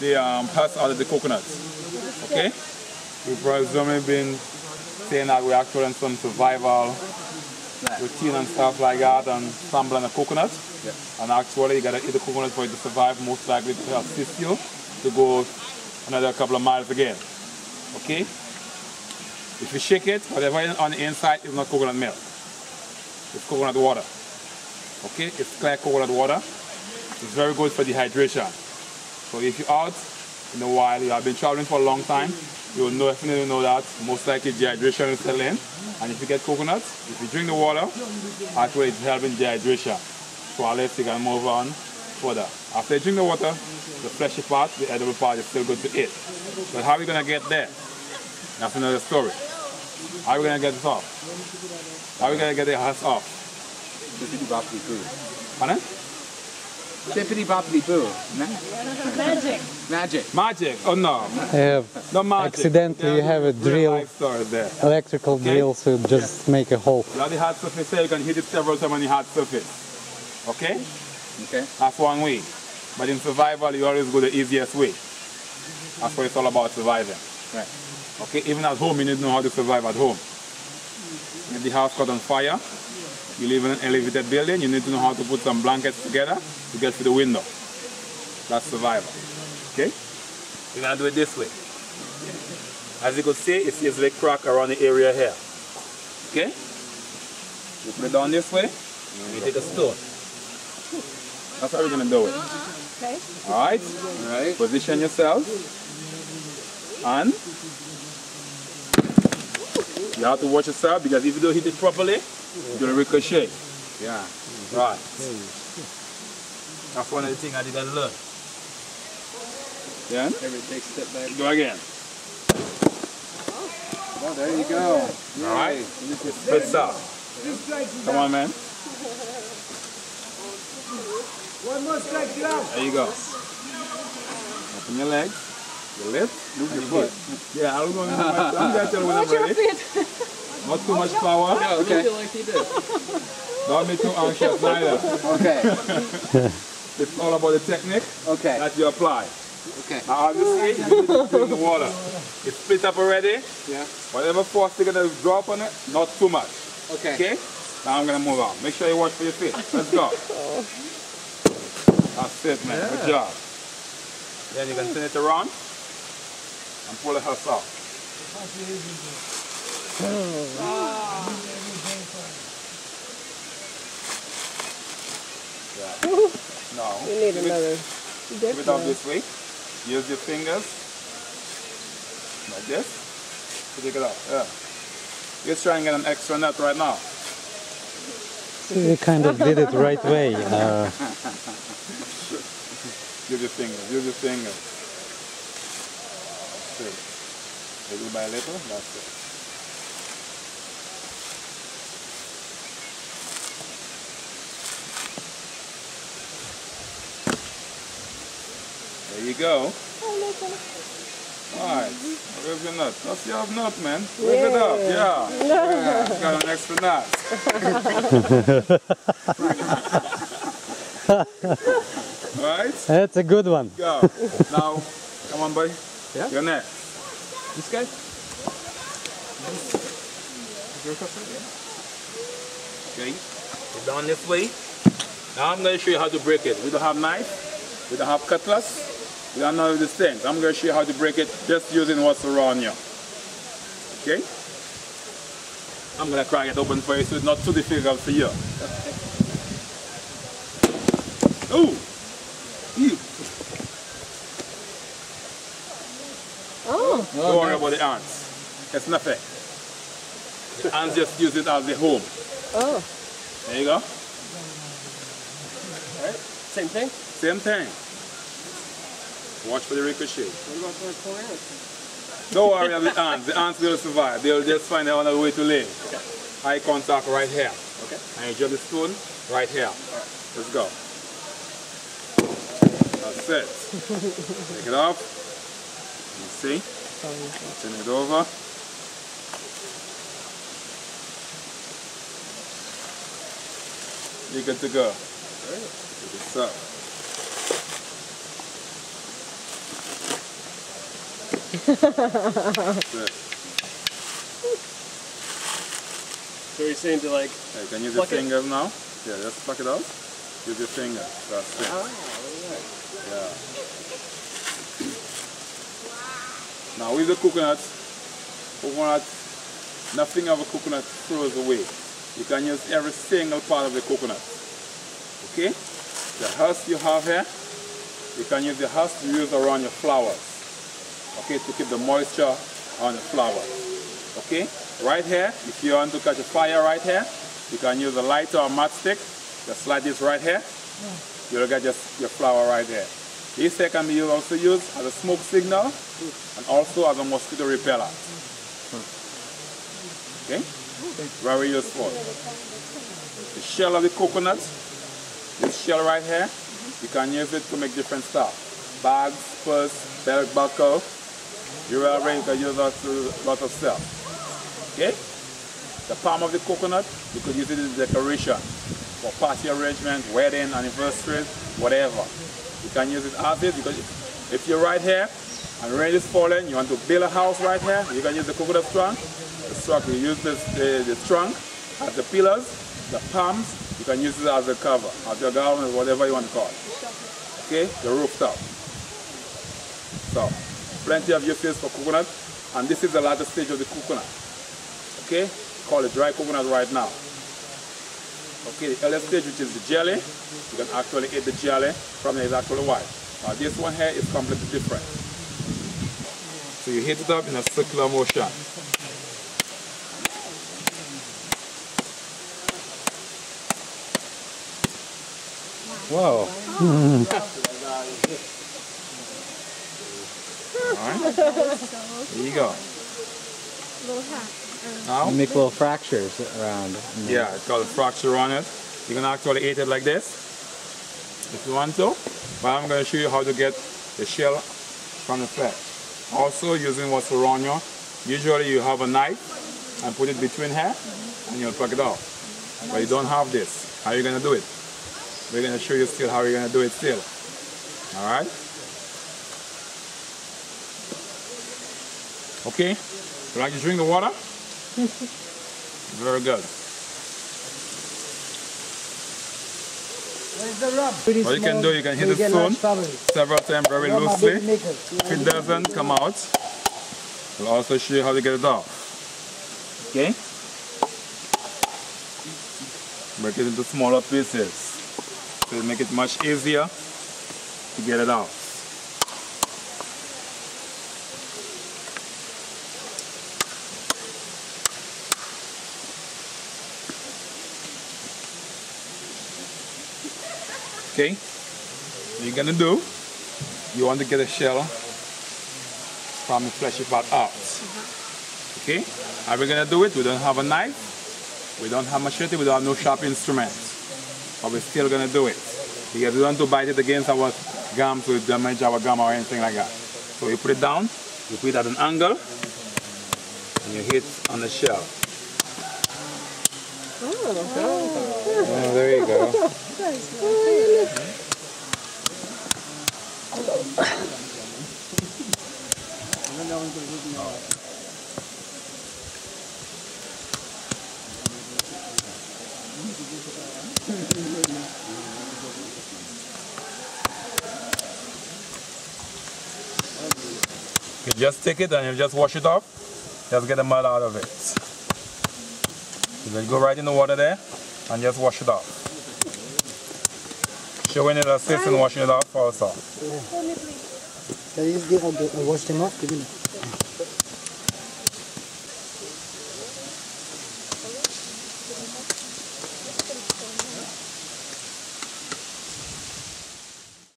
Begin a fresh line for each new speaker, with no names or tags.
the um, husk out of the coconuts. Okay? We've presumably been saying that we're actually in some survival routine and stuff like that and sampling a coconut.
Yeah.
And actually you gotta eat the coconut for it to survive, most likely to assist you to go another couple of miles again. Okay? If you shake it, whatever is on the inside is not coconut milk. It's coconut water. Okay? It's clear coconut water. It's very good for dehydration. So if you're out in the wild, you have been traveling for a long time, you will know, definitely know that most likely dehydration is still in. And if you get coconut, if you drink the water, actually it's helping dehydration. So I'll let you can move on further. After you drink the water, the fleshy part, the edible part is still good to eat. But how are we gonna get there? That's another story. How are we gonna get this off? How are we gonna get the husk off?
Bippity boppity boo.
Pardon?
Bippity boppity boo.
Magic.
Magic.
Magic? Oh no,
Uh,
no magic.
Accidentally you have a drill.
life story there.
electrical drill to just make a hole.
You have the hard surface here, you can hit it several times on the hard surface. Okay?
Okay.
That's one way. But in survival, you always go the easiest way. That's what it's all about surviving.
Right.
Okay, even at home, you need to know how to survive at home. If the house caught on fire, you live in an elevated building, you need to know how to put some blankets together to get to the window. That's survival. Okay? You're gonna do it this way. As you can see, it's easily crack around the area here. Okay? You put it down this way, and you take a stone. That's how we're gonna do it.
Okay.
Alright?
Right.
Position yourself. And you have to watch yourself because if you don't hit it properly, you'll ricochet.
Yeah. Mm-hmm.
Right. Mm-hmm. That's one of the things I did to learn. Then
Every take step back.
go again.
Oh, there you go.
Alright? Good stuff. Come on, man.
One more strike, get out.
There you go. Open your legs, your lips, move your foot. Yeah, I'm going to I'm going to tell you when I'm
Watch your
ready.
feet.
Not too much power.
Oh, okay.
Don't be too anxious neither.
Okay.
It's all about the technique
Okay.
that you apply.
Okay.
Now obviously, you need to drink the water. It's split up already.
Yeah.
Whatever force you're gonna drop on it, not too much.
Okay.
Okay? Now I'm gonna move on. Make sure you watch for your feet. Let's go. That's it, man. Good job. Then you can turn it around and pull the husk Yeah. Now,
You need
give it-
another.
Give it up this way. Use your fingers. Like this. To take it out. Yeah. Let's try and get an extra nut right now.
You kind of did it right way. Uh,
Use your fingers. Use your fingers. Little by little. That's it. There you go. Oh, Alright. Where's your nut? That's your nut, man. Where's it up? Yeah. yeah. Got an extra nut. Alright?
that's a good one.
Go. now, come on, buddy.
Yeah?
You're next.
This guy?
Okay. You're down this way. Now I'm going to show you how to break it. We don't have knife. We don't have cutlass. We don't know these things. I'm going to show you how to break it just using what's around you. Okay? I'm going to crack it open for you so it's not too difficult for you. Ooh! Ew.
Oh,
Don't worry about the ants. It's nothing. The ants just use it as a home.
oh.
There you go.
Same thing?
Same thing. Watch for the ricochet.
What about for a?
Don't worry about the ants. The ants will survive. They'll just find another way to live. Eye contact right here.
Okay.
And you drop the spoon right here. Let's go. That's it. Take it off. You see? Turn it over. You're good to go. Good.
So you're saying to like,
Yeah, you can use your
Pluck it.
fingers now. Yeah, just pluck it out. Use your fingers. That's it.
oh,
Yeah. Now with the coconut, coconut, nothing of a coconut throws away. You can use every single part of the coconut. Okay? The husk you have here, you can use the husk to use around your flowers. Okay, to keep the moisture on the flower. Okay? Right here, if you want to catch a fire right here, you can use a lighter or matchstick. Just slide this right here. You'll get your, your flower right there. This here can be also used as a smoke signal and also as a mosquito repeller. Okay? Very useful. The shell of the coconut, this shell right here, you can use it to make different stuff. Bags, purse, belt buckle. You already can use that to lot of stuff. Okay? The palm of the coconut, you could use it as decoration for party arrangement, wedding, anniversaries, whatever. You can use it as is because if you're right here and rain is falling, you want to build a house right here, you can use the coconut trunk. The trunk, you use this, the, the trunk as the pillars, the palms, you can use it as a cover, as your garland, whatever you want to call it. Okay, the rooftop. So, plenty of uses for coconut, and this is the latter stage of the coconut. Okay, call it dry coconut right now. Okay, the earlier stage, which is the jelly, you can actually eat the jelly from the actual white. Now this one here is completely different. So you heat it up in a circular motion.
Whoa.
Alright? There you go. Now,
You make little fractures around.
yeah, it's called a fracture on it. You can actually eat it like this if you want to. But I'm going to show you how to get the shell from the flesh. Also using what's around you. Usually you have a knife and put it between here and you'll pluck it off. But you don't have this. How are you going to do it? We're going to show you still how you're going to do it still. Alright? Okay? You like to drink the water? Very good.
The?
What you can do, you can hit the spoon several times very loosely. If it doesn't come out, we'll also show you how to get it off. Okay? Break it into smaller pieces. To make it much easier to get it out. Okay? What you're gonna do, you want to get a shell from the fleshy part out. Uh-huh. Okay? How we gonna do it? We don't have a knife, we don't have machete, we don't have no sharp instrument. But we're still gonna do it. Because we don't want to bite it against our gum to damage our gum or anything like that. So you put it down, you put it at an angle, and you hit on the shell.
Oh, there you go.
You just take it and you just wash it off. Just get the mud out of it. You just go right in the water there and just wash it off. Showing it assist in washing it off also.
Can you just get, I'll, get, wash them off? Give me.